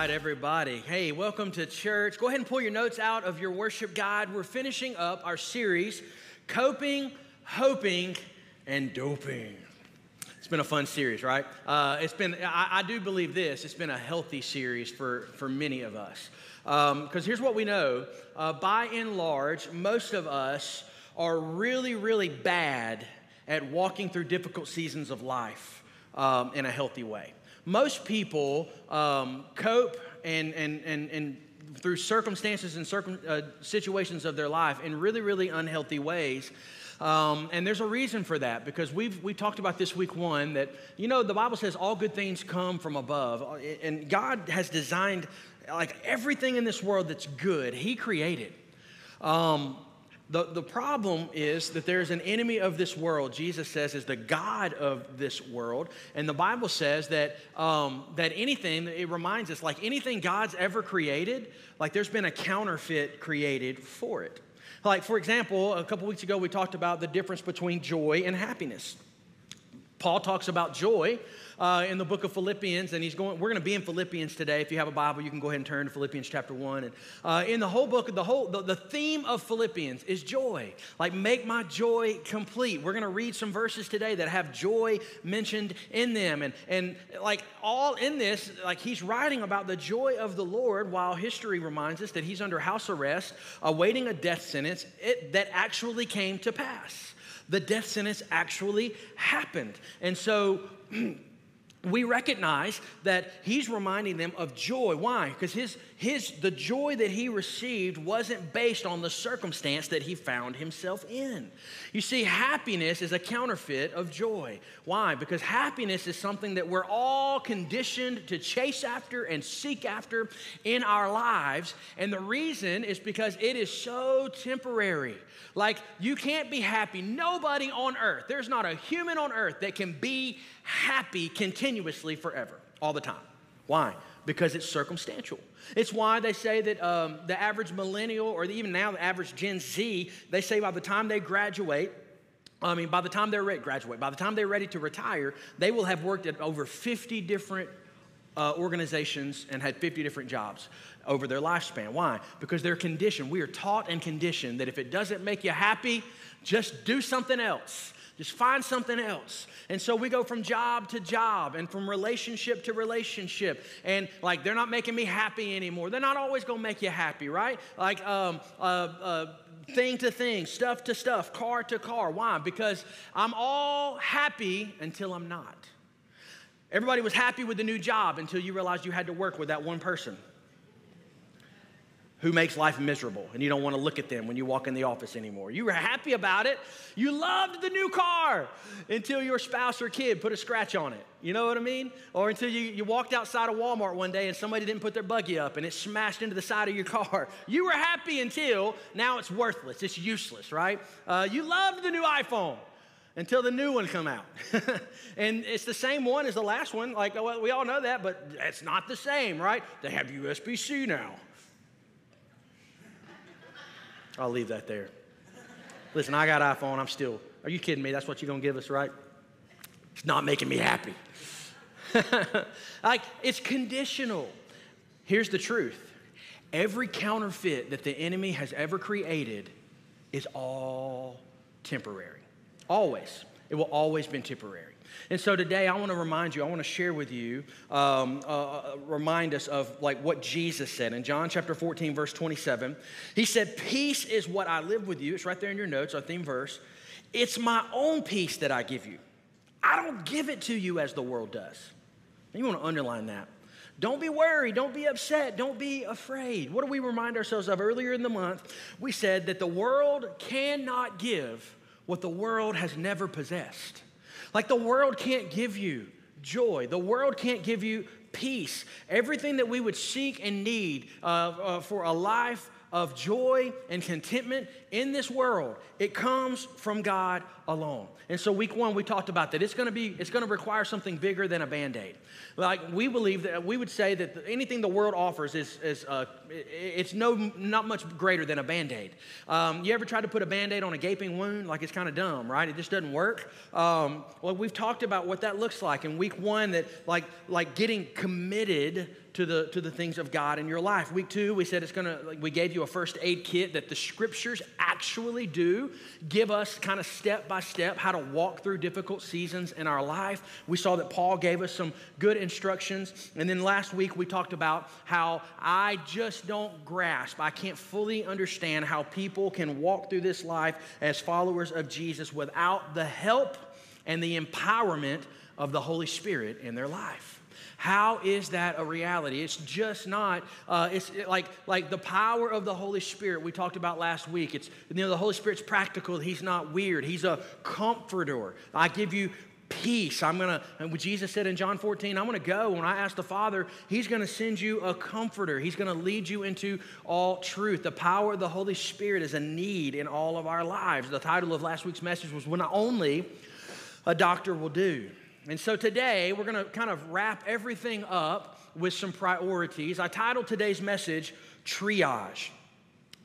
right, everybody. Hey, welcome to church. Go ahead and pull your notes out of your worship guide. We're finishing up our series, Coping, Hoping, and Doping. It's been a fun series, right? Uh, it's been, I, I, do believe this, it's been a healthy series for, for many of us. Because um, here's what we know uh, by and large, most of us are really, really bad at walking through difficult seasons of life um, in a healthy way most people um, cope and, and, and, and through circumstances and circum, uh, situations of their life in really, really unhealthy ways. Um, and there's a reason for that because we've we talked about this week one that you know the Bible says all good things come from above, uh, and God has designed like everything in this world that's good. He created. Um, the, the problem is that there's an enemy of this world, Jesus says, is the God of this world. And the Bible says that, um, that anything, it reminds us, like anything God's ever created, like there's been a counterfeit created for it. Like, for example, a couple weeks ago, we talked about the difference between joy and happiness. Paul talks about joy uh, in the book of Philippians, and he's going. We're going to be in Philippians today. If you have a Bible, you can go ahead and turn to Philippians chapter one. And uh, in the whole book, the whole the, the theme of Philippians is joy. Like make my joy complete. We're going to read some verses today that have joy mentioned in them, and and like all in this, like he's writing about the joy of the Lord, while history reminds us that he's under house arrest, awaiting a death sentence it, that actually came to pass the death sentence actually happened. And so we recognize that he's reminding them of joy. Why? Because his, his, the joy that he received wasn't based on the circumstance that he found himself in. You see, happiness is a counterfeit of joy. Why? Because happiness is something that we're all conditioned to chase after and seek after in our lives. And the reason is because it is so temporary. Like, you can't be happy. Nobody on earth, there's not a human on earth that can be happy continuously forever, all the time. Why? Because it's circumstantial. It's why they say that um, the average millennial, or even now the average Gen Z, they say by the time they graduate, I mean, by the time they're ready, to graduate, by the time they're ready to retire, they will have worked at over 50 different uh, organizations and had 50 different jobs over their lifespan. Why? Because they're conditioned. We are taught and conditioned that if it doesn't make you happy, just do something else. Just find something else. And so we go from job to job and from relationship to relationship. And like, they're not making me happy anymore. They're not always gonna make you happy, right? Like, um, uh, uh, thing to thing, stuff to stuff, car to car. Why? Because I'm all happy until I'm not. Everybody was happy with the new job until you realized you had to work with that one person who makes life miserable and you don't want to look at them when you walk in the office anymore. You were happy about it. You loved the new car until your spouse or kid put a scratch on it. You know what I mean? Or until you, you walked outside of Walmart one day and somebody didn't put their buggy up and it smashed into the side of your car. You were happy until now it's worthless, it's useless, right? Uh, you loved the new iPhone until the new one come out. and it's the same one as the last one. Like we all know that, but it's not the same, right? They have USB-C now. I'll leave that there. Listen, I got iPhone. I'm still. Are you kidding me? That's what you're gonna give us, right? It's not making me happy. like it's conditional. Here's the truth. Every counterfeit that the enemy has ever created is all temporary. Always. It will always be temporary. And so today I want to remind you, I want to share with you, um, uh, uh, remind us of like what Jesus said in John chapter 14, verse 27. He said, Peace is what I live with you. It's right there in your notes, our theme verse. It's my own peace that I give you. I don't give it to you as the world does. You want to underline that. Don't be worried. Don't be upset. Don't be afraid. What do we remind ourselves of earlier in the month? We said that the world cannot give what the world has never possessed. Like the world can't give you joy, the world can't give you peace. Everything that we would seek and need uh, uh, for a life of joy and contentment in this world, it comes from God alone. And so week one, we talked about that. It's gonna be, it's gonna require something bigger than a band-aid. Like we believe that we would say that anything the world offers is, is uh, it's no, not much greater than a band-aid. Um, you ever tried to put a band-aid on a gaping wound? Like it's kind of dumb, right? It just doesn't work. Um, well, we've talked about what that looks like in week one, that like, like getting committed to the, to the things of God in your life. Week two, we said it's gonna, like, we gave you a first aid kit that the scriptures actually do give us kind of step by step how to walk through difficult seasons in our life. We saw that Paul gave us some good instructions. And then last week, we talked about how I just don't grasp, I can't fully understand how people can walk through this life as followers of Jesus without the help and the empowerment of the Holy Spirit in their life. How is that a reality? It's just not. Uh, it's like like the power of the Holy Spirit we talked about last week. It's you know the Holy Spirit's practical. He's not weird. He's a comforter. I give you peace. I'm gonna. And what Jesus said in John 14, I'm gonna go. When I ask the Father, He's gonna send you a comforter. He's gonna lead you into all truth. The power of the Holy Spirit is a need in all of our lives. The title of last week's message was "When Only a Doctor Will Do." And so today we're going to kind of wrap everything up with some priorities. I titled today's message Triage.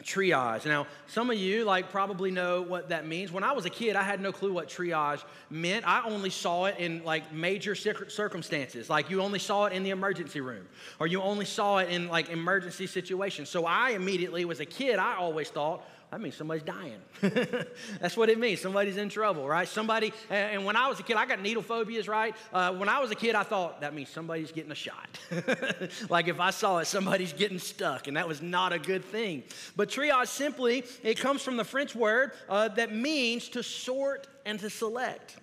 Triage. Now, some of you like probably know what that means. When I was a kid, I had no clue what triage meant. I only saw it in like major circumstances. Like you only saw it in the emergency room or you only saw it in like emergency situations. So I immediately was a kid, I always thought, that means somebody's dying. That's what it means. Somebody's in trouble, right? Somebody, and when I was a kid, I got needle phobias, right? Uh, when I was a kid, I thought that means somebody's getting a shot. like if I saw it, somebody's getting stuck, and that was not a good thing. But triage simply, it comes from the French word uh, that means to sort and to select.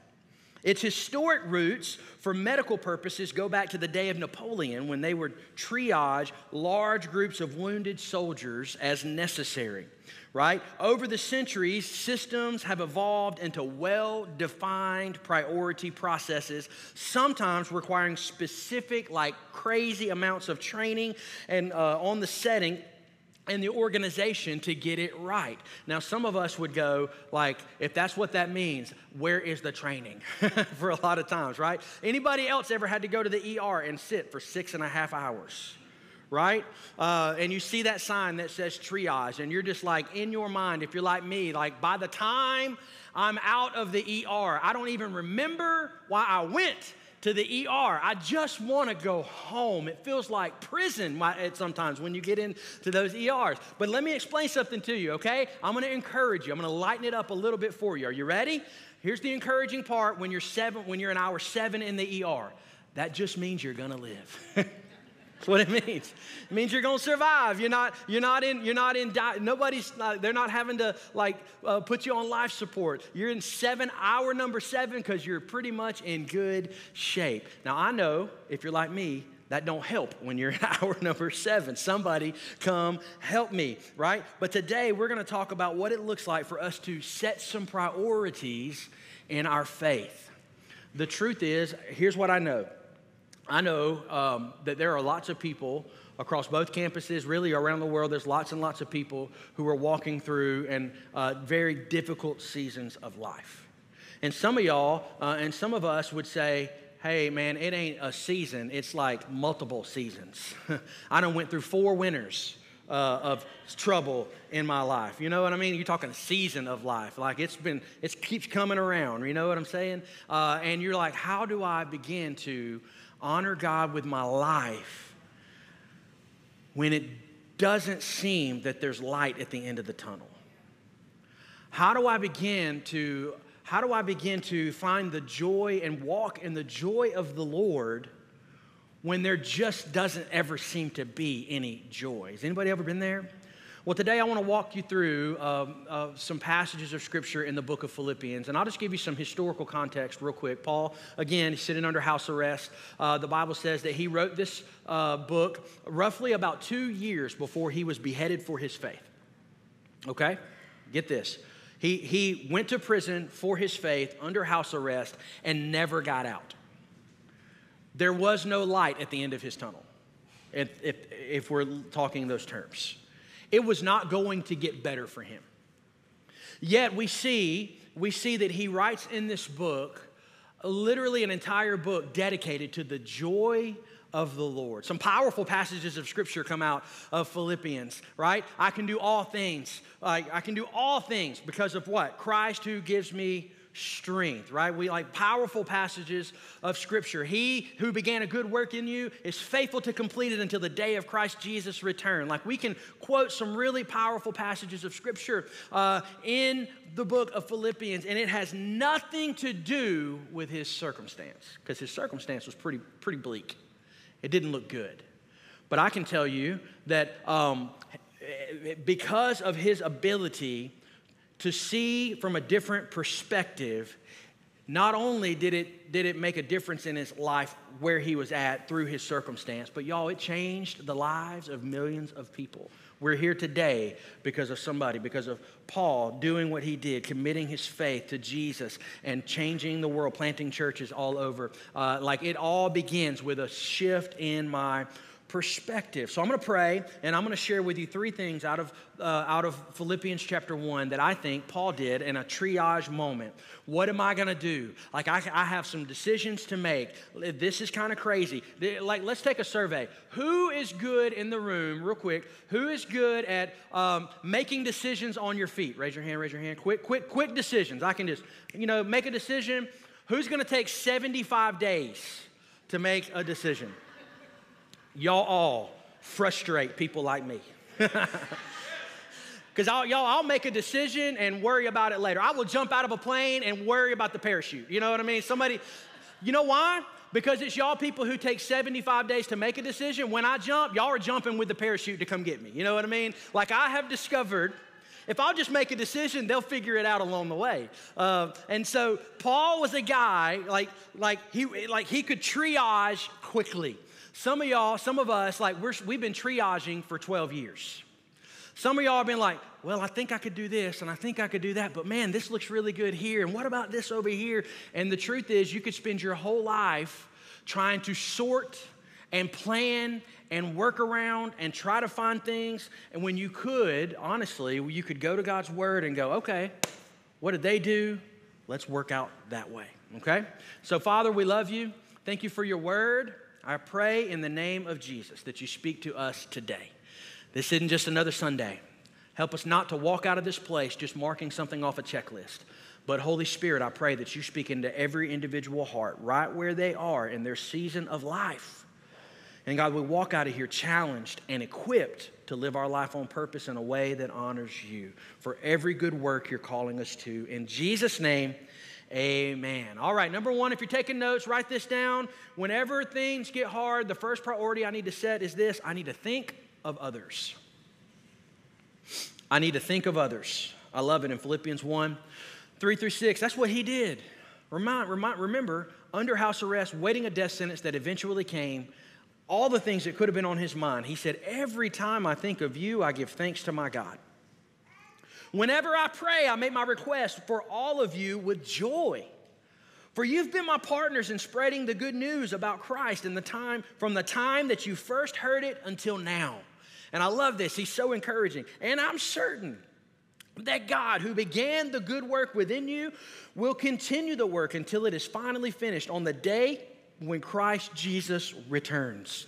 Its historic roots for medical purposes go back to the day of Napoleon when they would triage large groups of wounded soldiers as necessary right? Over the centuries, systems have evolved into well defined priority processes, sometimes requiring specific, like crazy amounts of training and uh, on the setting and the organization to get it right. Now, some of us would go, like, if that's what that means, where is the training? for a lot of times, right? Anybody else ever had to go to the ER and sit for six and a half hours? right? Uh, and you see that sign that says triage, and you're just like, in your mind, if you're like me, like by the time I'm out of the ER, I don't even remember why I went to the ER. I just want to go home. It feels like prison sometimes when you get into those ERs. But let me explain something to you, okay? I'm going to encourage you. I'm going to lighten it up a little bit for you. Are you ready? Here's the encouraging part when you're seven, when you're an hour seven in the ER. That just means you're going to live. That's what it means. It means you're going to survive. You're not, you're not in, you're not in, di- nobody's, not, they're not having to like uh, put you on life support. You're in seven, hour number seven, because you're pretty much in good shape. Now, I know if you're like me, that don't help when you're in hour number seven. Somebody come help me, right? But today we're going to talk about what it looks like for us to set some priorities in our faith. The truth is, here's what I know I know um, that there are lots of people across both campuses, really around the world. There's lots and lots of people who are walking through and uh, very difficult seasons of life. And some of y'all uh, and some of us would say, hey man it ain't a season it's like multiple seasons i done went through four winters uh, of trouble in my life you know what i mean you're talking a season of life like it's been it keeps coming around you know what i'm saying uh, and you're like how do i begin to honor God with my life when it doesn't seem that there's light at the end of the tunnel? How do I begin to how do I begin to find the joy and walk in the joy of the Lord when there just doesn't ever seem to be any joy? Has anybody ever been there? Well, today I want to walk you through um, uh, some passages of scripture in the book of Philippians, and I'll just give you some historical context real quick. Paul, again, he's sitting under house arrest. Uh, the Bible says that he wrote this uh, book roughly about two years before he was beheaded for his faith. Okay? Get this. He, he went to prison for his faith under house arrest and never got out. There was no light at the end of his tunnel, if, if, if we're talking those terms it was not going to get better for him. Yet we see, we see that he writes in this book literally an entire book dedicated to the joy of the Lord. Some powerful passages of scripture come out of Philippians, right? I can do all things. I, I can do all things because of what? Christ who gives me strength, right? We like powerful passages of Scripture. He who began a good work in you is faithful to complete it until the day of Christ Jesus' return. Like we can quote some really powerful passages of Scripture uh, in the book of Philippians, and it has nothing to do with his circumstance because his circumstance was pretty, pretty bleak. It didn't look good. But I can tell you that um, because of his ability to see from a different perspective, not only did it, did it make a difference in his life where he was at through his circumstance, but y'all, it changed the lives of millions of people. We're here today because of somebody, because of Paul doing what he did, committing his faith to Jesus and changing the world, planting churches all over. Uh, like it all begins with a shift in my perspective. So I'm going to pray and I'm going to share with you three things out of, uh, out of Philippians chapter 1 that I think Paul did in a triage moment. What am I going to do? Like, I, I have some decisions to make. This is kind of crazy. Like, let's take a survey. Who is good in the room, real quick? Who is good at um, making decisions on your feet? Raise your hand, raise your hand. Quick, quick, quick decisions. I can just, you know, make a decision. Who's going to take 75 days to make a decision? Y'all all frustrate people like me. Because y'all, I'll make a decision and worry about it later. I will jump out of a plane and worry about the parachute. You know what I mean? Somebody, you know why? Because it's y'all people who take 75 days to make a decision. When I jump, y'all are jumping with the parachute to come get me. You know what I mean? Like I have discovered if I'll just make a decision, they'll figure it out along the way. Uh, and so Paul was a guy like like he like he could triage quickly. Some of y'all, some of us, like we're, we've been triaging for 12 years. Some of y'all have been like, well, I think I could do this and I think I could do that, but man, this looks really good here. And what about this over here? And the truth is, you could spend your whole life trying to sort and plan and work around and try to find things. And when you could, honestly, you could go to God's word and go, okay, what did they do? Let's work out that way, okay? So, Father, we love you. Thank you for your word. I pray in the name of Jesus that you speak to us today. This isn't just another Sunday. Help us not to walk out of this place just marking something off a checklist. But Holy Spirit, I pray that you speak into every individual heart right where they are in their season of life. And God, we walk out of here challenged and equipped to live our life on purpose in a way that honors you for every good work you're calling us to. In Jesus' name, Amen. All right, number one, if you're taking notes, write this down. Whenever things get hard, the first priority I need to set is this I need to think of others. I need to think of others. I love it in Philippians 1 3 through 6. That's what he did. Remind, remind, remember, under house arrest, waiting a death sentence that eventually came, all the things that could have been on his mind. He said, Every time I think of you, I give thanks to my God. Whenever I pray, I make my request for all of you with joy. For you've been my partners in spreading the good news about Christ in the time from the time that you first heard it until now. And I love this. He's so encouraging. And I'm certain that God, who began the good work within you, will continue the work until it is finally finished on the day when Christ Jesus returns.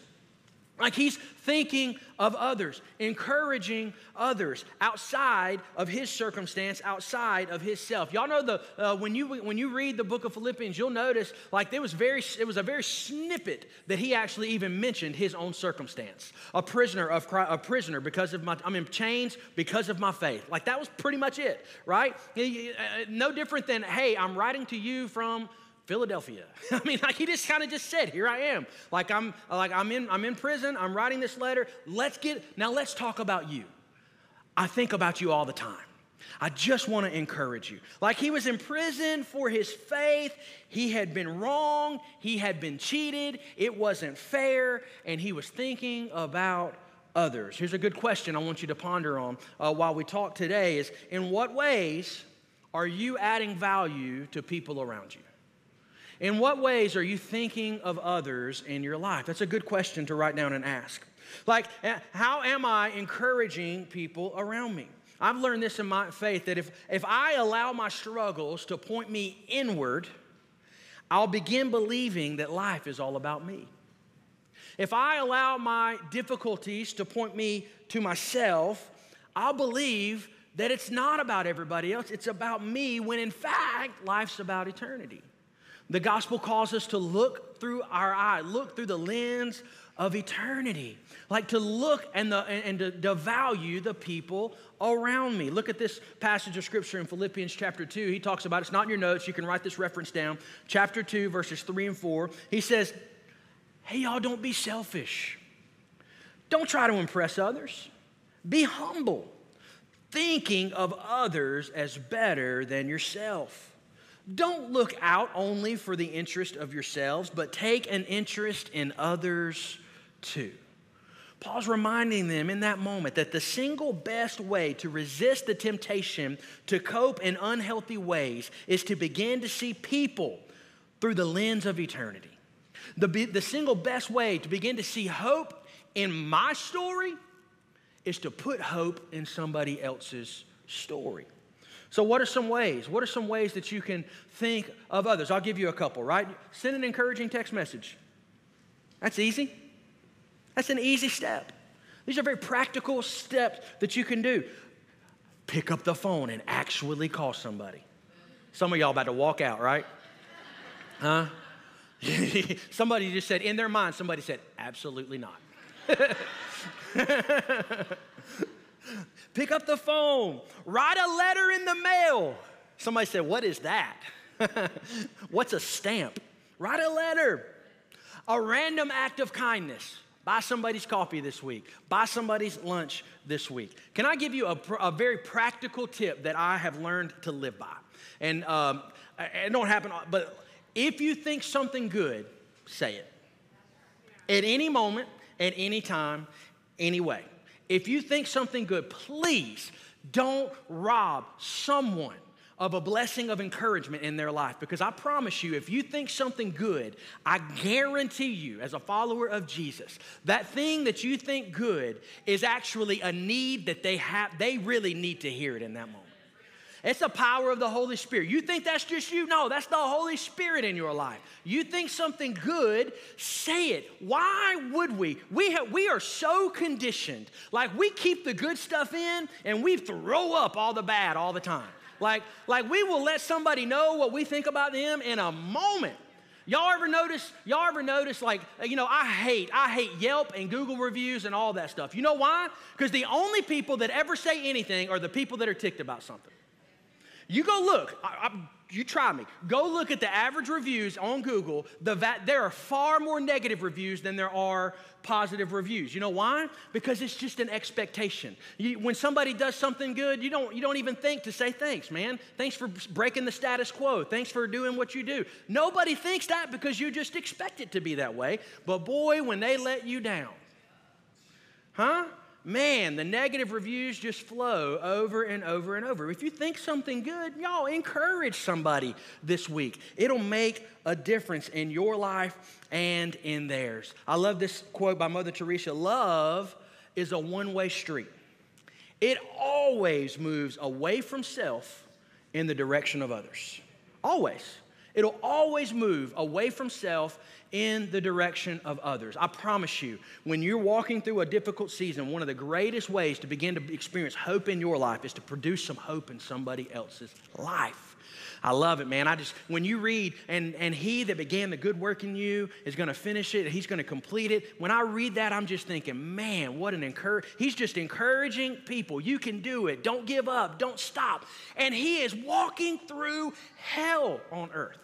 Like he's thinking of others, encouraging others outside of his circumstance, outside of his self. Y'all know the uh, when you when you read the book of Philippians, you'll notice like there was very it was a very snippet that he actually even mentioned his own circumstance. A prisoner of a prisoner because of my I'm in chains because of my faith. Like that was pretty much it, right? Uh, no different than hey, I'm writing to you from Philadelphia. I mean, like he just kind of just said, "Here I am." Like I'm, like I'm in, I'm in prison. I'm writing this letter. Let's get now. Let's talk about you. I think about you all the time. I just want to encourage you. Like he was in prison for his faith. He had been wrong. He had been cheated. It wasn't fair, and he was thinking about others. Here's a good question I want you to ponder on uh, while we talk today: Is in what ways are you adding value to people around you? In what ways are you thinking of others in your life? That's a good question to write down and ask. Like, eh, how am I encouraging people around me? I've learned this in my faith that if, if I allow my struggles to point me inward, I'll begin believing that life is all about me. If I allow my difficulties to point me to myself, I'll believe that it's not about everybody else, it's about me, when in fact, life's about eternity. The gospel calls us to look through our eye, look through the lens of eternity. Like to look and, the, and to, to value the people around me. Look at this passage of scripture in Philippians chapter 2. He talks about it's not in your notes. You can write this reference down. Chapter 2, verses 3 and 4. He says, Hey, y'all, don't be selfish. Don't try to impress others. Be humble, thinking of others as better than yourself. Don't look out only for the interest of yourselves, but take an interest in others too. Paul's reminding them in that moment that the single best way to resist the temptation to cope in unhealthy ways is to begin to see people through the lens of eternity. The, the single best way to begin to see hope in my story is to put hope in somebody else's story. So, what are some ways? What are some ways that you can think of others? I'll give you a couple, right? Send an encouraging text message. That's easy. That's an easy step. These are very practical steps that you can do. Pick up the phone and actually call somebody. Some of y'all about to walk out, right? Huh? somebody just said, in their mind, somebody said, absolutely not. Pick up the phone, write a letter in the mail. Somebody said, What is that? What's a stamp? Write a letter. A random act of kindness. Buy somebody's coffee this week. Buy somebody's lunch this week. Can I give you a, a very practical tip that I have learned to live by? And um, it don't happen, but if you think something good, say it. At any moment, at any time, anyway. If you think something good, please don't rob someone of a blessing of encouragement in their life. Because I promise you, if you think something good, I guarantee you, as a follower of Jesus, that thing that you think good is actually a need that they have, they really need to hear it in that moment. It's the power of the Holy Spirit. You think that's just you? No, that's the Holy Spirit in your life. You think something good, say it. Why would we? We, have, we are so conditioned. Like we keep the good stuff in and we throw up all the bad all the time. Like, like we will let somebody know what we think about them in a moment. Y'all ever notice, y'all ever notice, like, you know, I hate, I hate Yelp and Google reviews and all that stuff. You know why? Because the only people that ever say anything are the people that are ticked about something. You go look. I, I, you try me. Go look at the average reviews on Google. The va- there are far more negative reviews than there are positive reviews. You know why? Because it's just an expectation. You, when somebody does something good, you don't, you don't even think to say thanks, man. Thanks for breaking the status quo. Thanks for doing what you do. Nobody thinks that because you just expect it to be that way. But boy, when they let you down, huh? Man, the negative reviews just flow over and over and over. If you think something good, y'all encourage somebody this week. It'll make a difference in your life and in theirs. I love this quote by Mother Teresa Love is a one way street, it always moves away from self in the direction of others. Always. It'll always move away from self in the direction of others. I promise you, when you're walking through a difficult season, one of the greatest ways to begin to experience hope in your life is to produce some hope in somebody else's life. I love it, man. I just, when you read, and, and he that began the good work in you is going to finish it, he's going to complete it. When I read that, I'm just thinking, man, what an encourage. He's just encouraging people. You can do it. Don't give up. Don't stop. And he is walking through hell on earth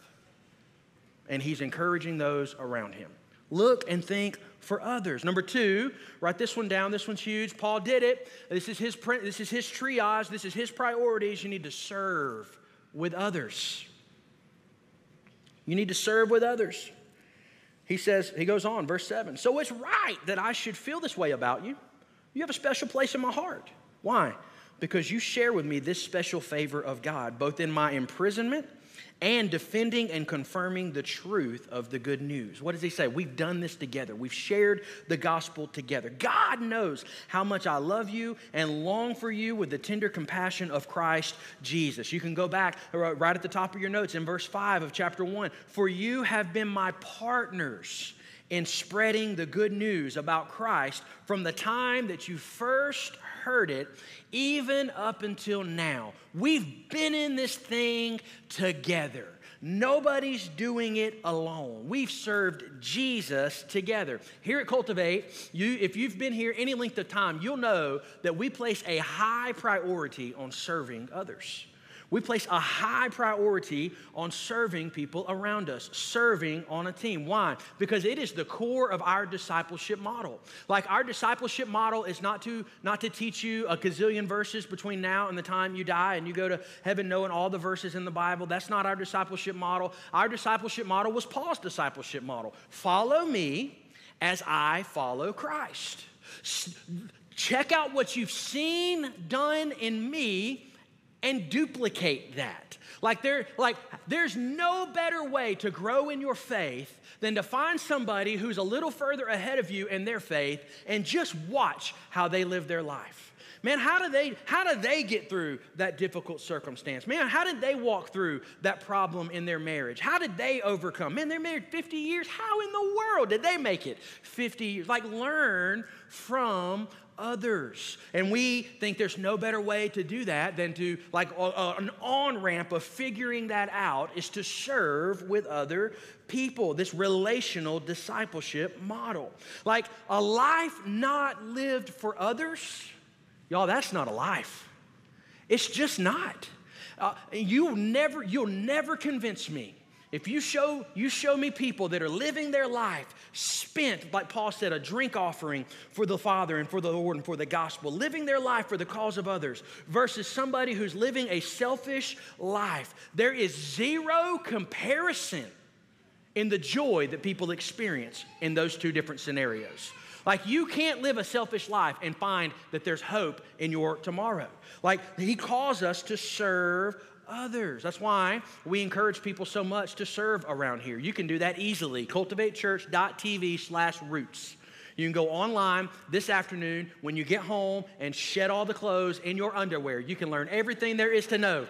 and he's encouraging those around him. Look and think for others. Number two, write this one down. This one's huge. Paul did it. This is his print. this is his triage. This is his priorities. You need to serve with others. You need to serve with others. He says, he goes on, verse 7. So it's right that I should feel this way about you. You have a special place in my heart. Why? Because you share with me this special favor of God, both in my imprisonment and defending and confirming the truth of the good news. What does he say? We've done this together. We've shared the gospel together. God knows how much I love you and long for you with the tender compassion of Christ Jesus. You can go back right at the top of your notes in verse 5 of chapter 1. For you have been my partners in spreading the good news about Christ from the time that you first heard it, even up until now. We've been in this thing together. Nobody's doing it alone. We've served Jesus together. Here at Cultivate, you, if you've been here any length of time, you'll know that we place a high priority on serving others. We place a high priority on serving people around us, serving on a team. Why? Because it is the core of our discipleship model. Like our discipleship model is not to not to teach you a gazillion verses between now and the time you die and you go to heaven knowing all the verses in the Bible. That's not our discipleship model. Our discipleship model was Paul's discipleship model. Follow me as I follow Christ. Check out what you've seen done in me and duplicate that. Like there like there's no better way to grow in your faith than to find somebody who's a little further ahead of you in their faith and just watch how they live their life. Man, how do they how do they get through that difficult circumstance? Man, how did they walk through that problem in their marriage? How did they overcome? Man, they're married 50 years. How in the world did they make it 50 years? Like learn from others. And we think there's no better way to do that than to, like, an on ramp of figuring that out is to serve with other people, this relational discipleship model. Like, a life not lived for others, y'all, that's not a life. It's just not. Uh, you'll never, you'll never convince me if you show, you show me people that are living their life spent, like Paul said, a drink offering for the Father and for the Lord and for the gospel, living their life for the cause of others, versus somebody who's living a selfish life, there is zero comparison in the joy that people experience in those two different scenarios. Like, you can't live a selfish life and find that there's hope in your tomorrow. Like, he calls us to serve others. That's why we encourage people so much to serve around here. You can do that easily. Cultivatechurch.tv slash roots. You can go online this afternoon when you get home and shed all the clothes in your underwear. You can learn everything there is to know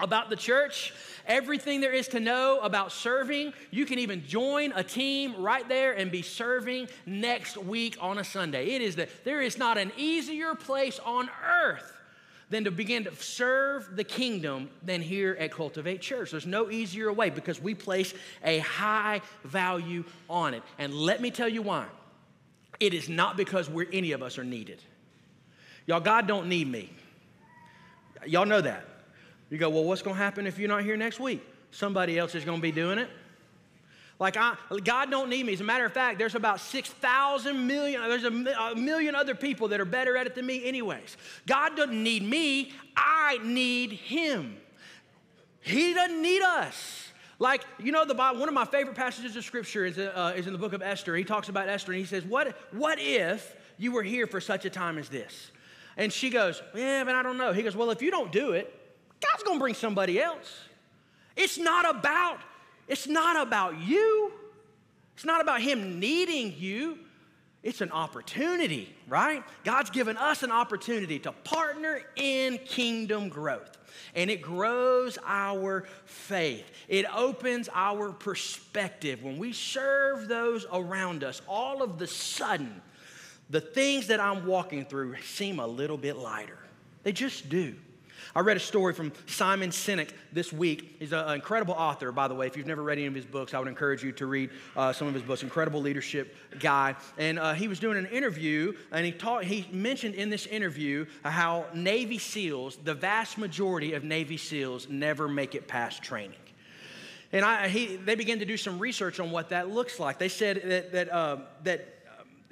about the church, everything there is to know about serving. You can even join a team right there and be serving next week on a Sunday. It is that there is not an easier place on earth than to begin to serve the kingdom than here at Cultivate Church. There's no easier way because we place a high value on it. And let me tell you why. It is not because we're any of us are needed. Y'all, God don't need me. Y'all know that. You go, well, what's going to happen if you're not here next week? Somebody else is going to be doing it. Like I, God don't need me. As a matter of fact, there's about 6,000 million, there's a, a, million other people that are better at it than me anyways. God doesn't need me. I need him. He doesn't need us. Like, you know, the Bible, one of my favorite passages of scripture is, uh, is in the book of Esther. He talks about Esther and he says, what, what if you were here for such a time as this? And she goes, yeah, but I don't know. He goes, well, if you don't do it, God's to bring somebody else. It's not about it's not about you. It's not about Him needing you. It's an opportunity, right? God's given us an opportunity to partner in kingdom growth. And it grows our faith. It opens our perspective. When we serve those around us, all of the sudden, the things that I'm walking through seem a little bit lighter. They just do. I read a story from Simon Sinek this week. He's an incredible author, by the way. If you've never read any of his books, I would encourage you to read uh, some of his books. Incredible leadership guy. And uh, he was doing an interview, and he taught. He mentioned in this interview how Navy SEALs, the vast majority of Navy SEALs, never make it past training. And I, he, they began to do some research on what that looks like. They said that, that, uh, that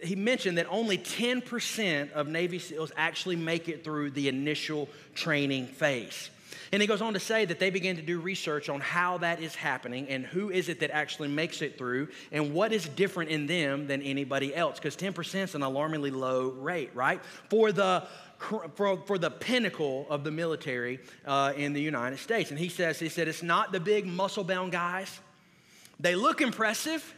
he mentioned that only 10% of Navy SEALs actually make it through the initial training phase. And he goes on to say that they began to do research on how that is happening and who is it that actually makes it through and what is different in them than anybody else. Because 10% is an alarmingly low rate, right? For the for, for the pinnacle of the military uh, in the United States. And he says, he said, it's not the big muscle bound guys. They look impressive,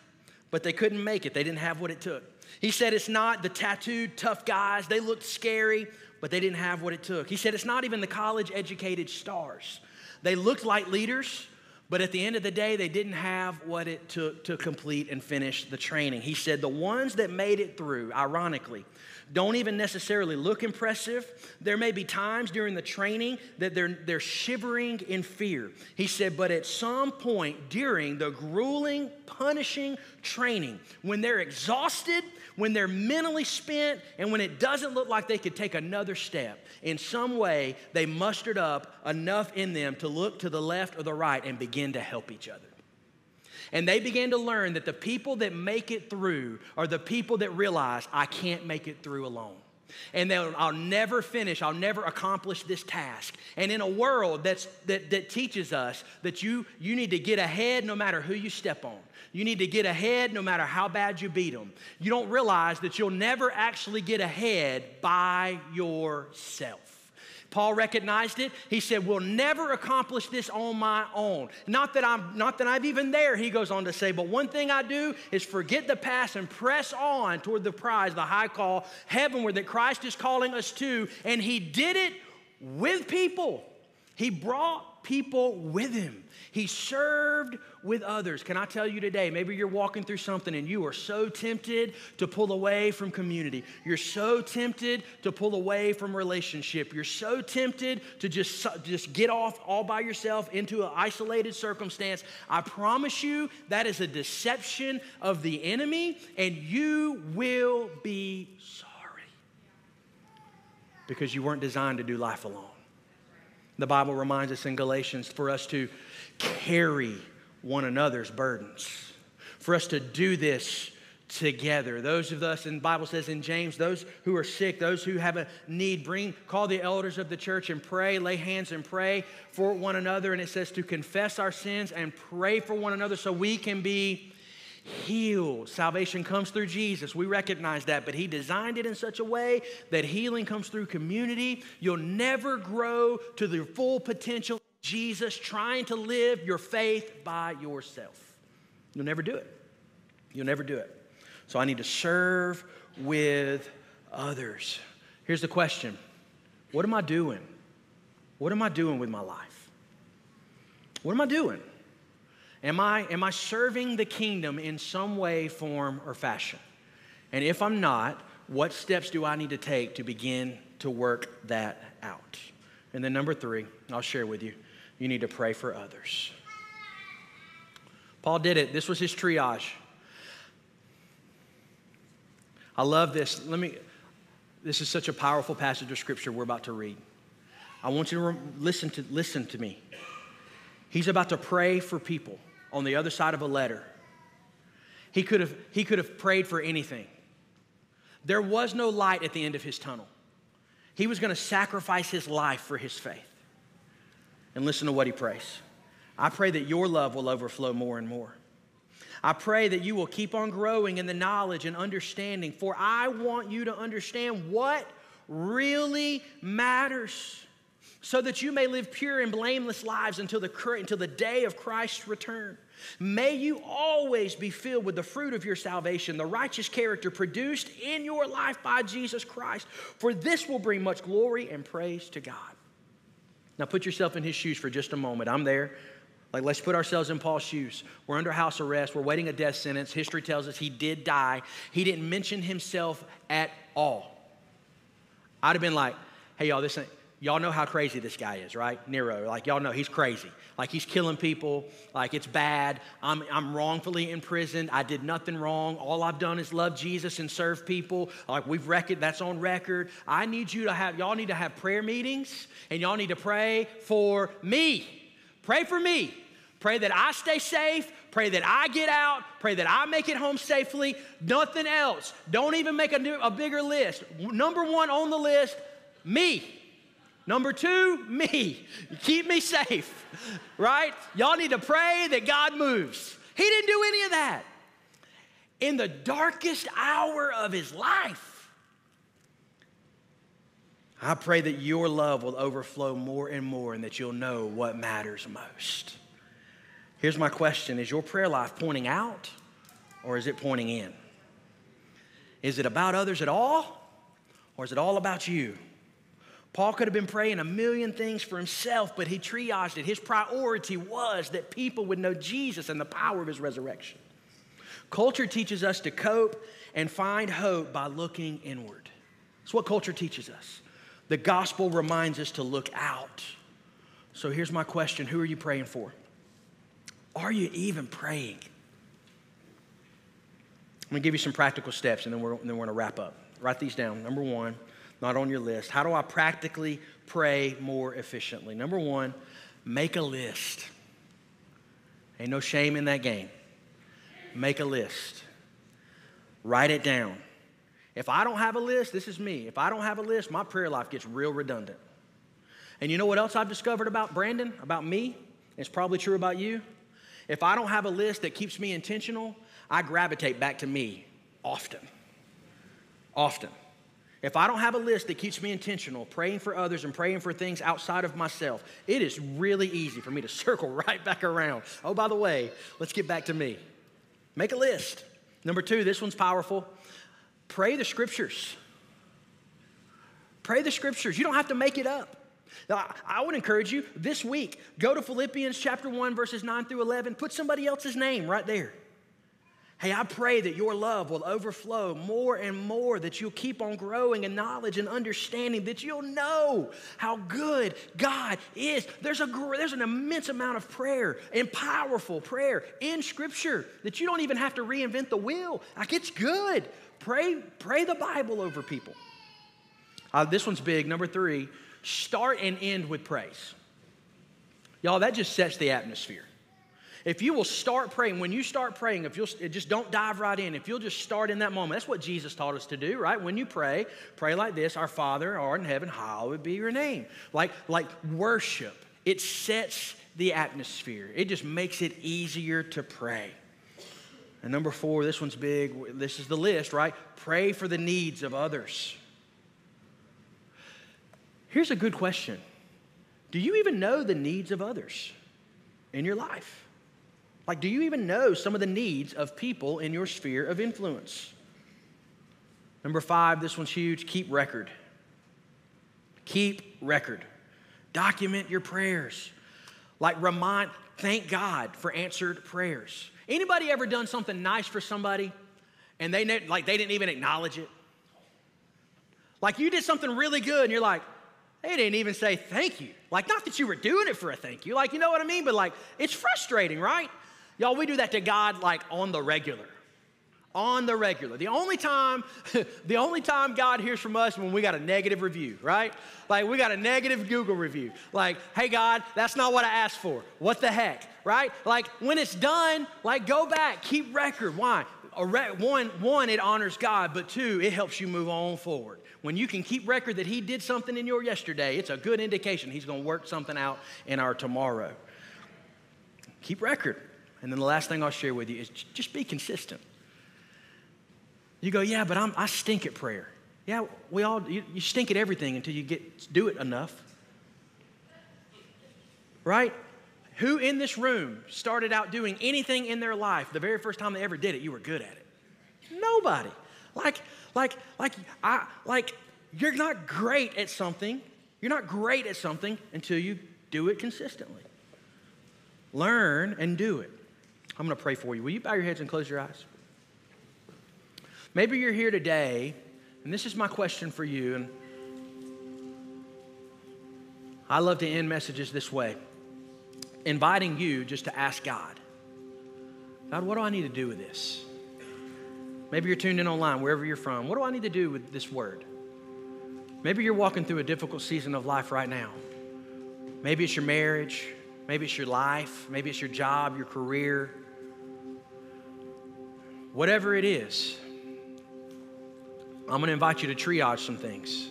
but they couldn't make it. They didn't have what it took. He said it's not the tattooed tough guys. They looked scary, but they didn't have what it took. He said it's not even the college educated stars. They looked like leaders, but at the end of the day, they didn't have what it took to complete and finish the training. He said the ones that made it through, ironically, don't even necessarily look impressive. There may be times during the training that they're, they're shivering in fear. He said, but at some point during the grueling, punishing training, when they're exhausted, when they're mentally spent, and when it doesn't look like they could take another step, in some way they mustered up enough in them to look to the left or the right and begin to help each other. And they began to learn that the people that make it through are the people that realize, I can't make it through alone. And that I'll never finish, I'll never accomplish this task. And in a world that's, that, that teaches us that you, you need to get ahead no matter who you step on, you need to get ahead no matter how bad you beat them, you don't realize that you'll never actually get ahead by yourself. Paul recognized it. He said, We'll never accomplish this on my own. Not that I'm not that I'm even there, he goes on to say, but one thing I do is forget the past and press on toward the prize, the high call, heavenward that Christ is calling us to. And he did it with people. He brought people with him. He served with others. Can I tell you today, maybe you're walking through something and you are so tempted to pull away from community. You're so tempted to pull away from relationship. You're so tempted to just, just get off all by yourself into an isolated circumstance. I promise you that is a deception of the enemy and you will be sorry because you weren't designed to do life alone. The Bible reminds us in Galatians for us to carry one another's burdens, for us to do this together. Those of us, and Bible says in James, those who are sick, those who have a need, bring, call the elders of the church and pray, lay hands and pray for one another. And it says to confess our sins and pray for one another so we can be healed. Salvation comes through Jesus. We recognize that, but He designed it in such a way that healing comes through community. You'll never grow to the full potential Jesus trying to live your faith by yourself. You'll never do it. You'll never do it. So I need to serve with others. Here's the question What am I doing? What am I doing with my life? What am I doing? Am I, am I serving the kingdom in some way, form, or fashion? And if I'm not, what steps do I need to take to begin to work that out? And then, number three, I'll share with you you need to pray for others. Paul did it. This was his triage. I love this. Let me, this is such a powerful passage of scripture we're about to read. I want you to listen to, listen to me. He's about to pray for people on the other side of a letter. He could have, he could have prayed for anything. There was no light at the end of his tunnel. He was going to sacrifice his life for his faith. And listen to what he prays I pray that your love will overflow more and more. I pray that you will keep on growing in the knowledge and understanding, for I want you to understand what really matters so that you may live pure and blameless lives until the, until the day of Christ's return. May you always be filled with the fruit of your salvation, the righteous character produced in your life by Jesus Christ, for this will bring much glory and praise to God. Now put yourself in his shoes for just a moment. I'm there. Like, let's put ourselves in Paul's shoes. We're under house arrest. We're waiting a death sentence. History tells us he did die. He didn't mention himself at all. I'd have been like, hey, y'all, this ain't, y'all know how crazy this guy is, right? Nero. Like, y'all know he's crazy. Like, he's killing people. Like, it's bad. I'm, I'm wrongfully imprisoned. I did nothing wrong. All I've done is love Jesus and serve people. Like, we've record, that's on record. I need you to have, y'all need to have prayer meetings and y'all need to pray for me. Pray for me. Pray that I stay safe. Pray that I get out. Pray that I make it home safely. Nothing else. Don't even make a, new, a bigger list. Number one on the list, me. Number two, me. Keep me safe, right? Y'all need to pray that God moves. He didn't do any of that. In the darkest hour of his life, I pray that your love will overflow more and more and that you'll know what matters most. Here's my question Is your prayer life pointing out or is it pointing in? Is it about others at all or is it all about you? Paul could have been praying a million things for himself, but he triaged it. His priority was that people would know Jesus and the power of his resurrection. Culture teaches us to cope and find hope by looking inward. It's what culture teaches us. The gospel reminds us to look out. So here's my question Who are you praying for? Are you even praying? I'm gonna give you some practical steps and then we're, then we're gonna wrap up. Write these down. Number one, not on your list. How do I practically pray more efficiently? Number one, make a list. Ain't no shame in that game. Make a list, write it down. If I don't have a list, this is me. If I don't have a list, my prayer life gets real redundant. And you know what else I've discovered about Brandon, about me? It's probably true about you. If I don't have a list that keeps me intentional, I gravitate back to me often. Often. If I don't have a list that keeps me intentional, praying for others and praying for things outside of myself, it is really easy for me to circle right back around. Oh, by the way, let's get back to me. Make a list. Number two, this one's powerful. Pray the scriptures. Pray the scriptures. You don't have to make it up. Now, I would encourage you this week, go to Philippians chapter 1, verses 9 through 11. Put somebody else's name right there. Hey, I pray that your love will overflow more and more, that you'll keep on growing in knowledge and understanding, that you'll know how good God is. There's, a, there's an immense amount of prayer and powerful prayer in Scripture that you don't even have to reinvent the wheel. Like, it's good. Pray, pray the Bible over people. Uh, this one's big. Number three, start and end with praise. Y'all, that just sets the atmosphere. If you will start praying, when you start praying, if you'll just don't dive right in, if you'll just start in that moment, that's what Jesus taught us to do, right? When you pray, pray like this Our Father, art in heaven, hallowed be your name. Like, like worship, it sets the atmosphere, it just makes it easier to pray. And number four, this one's big. This is the list, right? Pray for the needs of others. Here's a good question Do you even know the needs of others in your life? Like, do you even know some of the needs of people in your sphere of influence? Number five, this one's huge keep record. Keep record. Document your prayers. Like, remind, thank God for answered prayers. Anybody ever done something nice for somebody and they like they didn't even acknowledge it? Like you did something really good and you're like, they didn't even say thank you. Like, not that you were doing it for a thank you, like, you know what I mean? But like, it's frustrating, right? Y'all, we do that to God like on the regular. On the regular. The only time, the only time God hears from us when we got a negative review, right? Like we got a negative Google review. Like, hey God, that's not what I asked for. What the heck, right? Like when it's done, like go back, keep record. Why? One, one, it honors God, but two, it helps you move on forward. When you can keep record that He did something in your yesterday, it's a good indication He's going to work something out in our tomorrow. Keep record. And then the last thing I'll share with you is just be consistent. You go, yeah, but I'm, I stink at prayer. Yeah, we all, you, you stink at everything until you get, do it enough. Right? Who in this room started out doing anything in their life the very first time they ever did it, you were good at it? Nobody. Like, like, like, I, like, you're not great at something. You're not great at something until you do it consistently. Learn and do it. I'm going to pray for you. Will you bow your heads and close your eyes? Maybe you're here today, and this is my question for you. And I love to end messages this way inviting you just to ask God, God, what do I need to do with this? Maybe you're tuned in online, wherever you're from. What do I need to do with this word? Maybe you're walking through a difficult season of life right now. Maybe it's your marriage. Maybe it's your life. Maybe it's your job, your career. Whatever it is, I'm going to invite you to triage some things.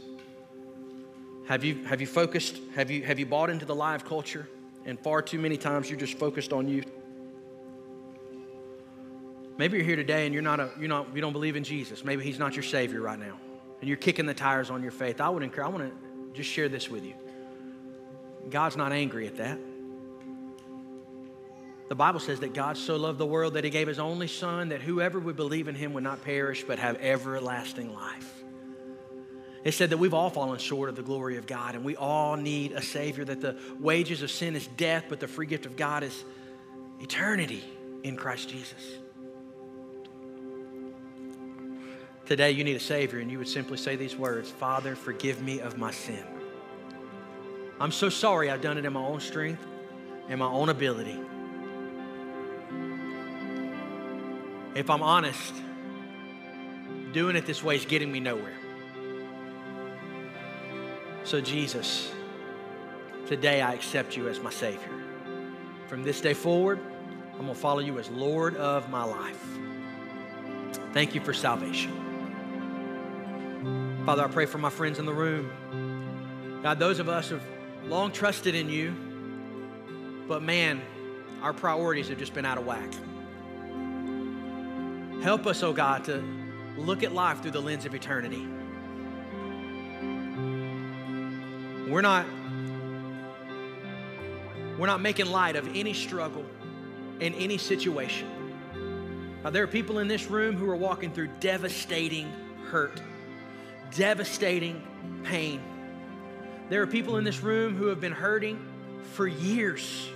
Have you, have you focused? Have you, have you bought into the live culture? And far too many times you're just focused on you. Maybe you're here today and you're not a, you're not, you don't believe in Jesus. Maybe He's not your Savior right now. And you're kicking the tires on your faith. I would encourage, I want to just share this with you. God's not angry at that. The Bible says that God so loved the world that he gave his only son that whoever would believe in him would not perish but have everlasting life. It said that we've all fallen short of the glory of God and we all need a Savior, that the wages of sin is death, but the free gift of God is eternity in Christ Jesus. today you need a Savior and you would simply say these words Father, forgive me of my sin. I'm so sorry I've done it in my own strength and my own ability. If I'm honest, doing it this way is getting me nowhere. So, Jesus, today I accept you as my Savior. From this day forward, I'm going to follow you as Lord of my life. Thank you for salvation. Father, I pray for my friends in the room. God, those of us who have long trusted in you, but man, our priorities have just been out of whack. Help us, oh God, to look at life through the lens of eternity. We're not we're not making light of any struggle in any situation. Now, there are people in this room who are walking through devastating hurt, devastating pain. There are people in this room who have been hurting for years.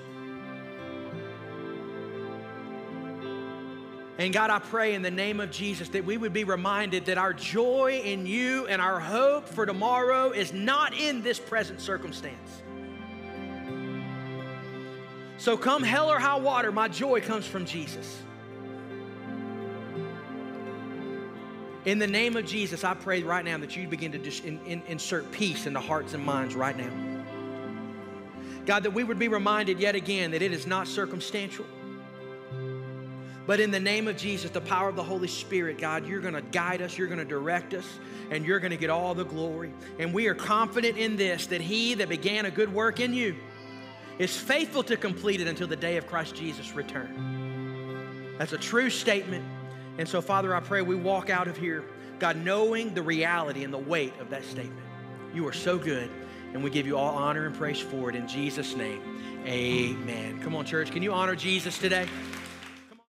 And God, I pray in the name of Jesus that we would be reminded that our joy in you and our hope for tomorrow is not in this present circumstance. So, come hell or high water, my joy comes from Jesus. In the name of Jesus, I pray right now that you begin to just in, in, insert peace into hearts and minds right now. God, that we would be reminded yet again that it is not circumstantial. But in the name of Jesus, the power of the Holy Spirit, God, you're going to guide us, you're going to direct us, and you're going to get all the glory. And we are confident in this that He that began a good work in you is faithful to complete it until the day of Christ Jesus' return. That's a true statement. And so, Father, I pray we walk out of here, God, knowing the reality and the weight of that statement. You are so good, and we give you all honor and praise for it in Jesus' name. Amen. Come on, church. Can you honor Jesus today?